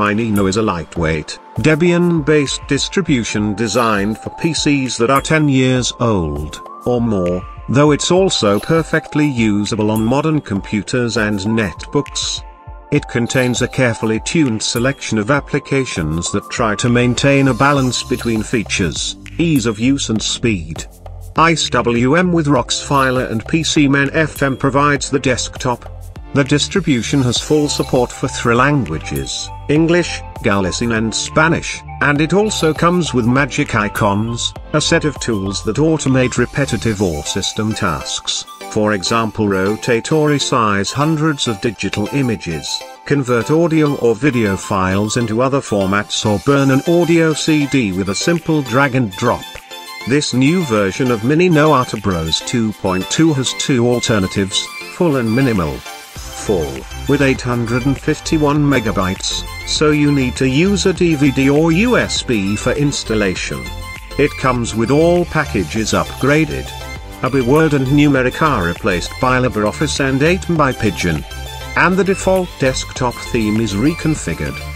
MiniNo is a lightweight, Debian-based distribution designed for PCs that are 10 years old, or more, though it's also perfectly usable on modern computers and netbooks. It contains a carefully tuned selection of applications that try to maintain a balance between features, ease of use and speed. IceWM with ROX-Filer and PCManFM provides the desktop. The distribution has full support for three languages, English, Galician and Spanish, and it also comes with Magic Icons, a set of tools that automate repetitive or system tasks, for example rotate or resize hundreds of digital images, convert audio or video files into other formats or burn an audio CD with a simple drag and drop. This new version of MiniNo Ártabros 2.2 has two alternatives, full and minimal. Full, with 851 megabytes, so you need to use a DVD or USB for installation. It comes with all packages upgraded. AbiWord and Gnumeric are replaced by LibreOffice and 8 by Pidgin. And the default desktop theme is reconfigured.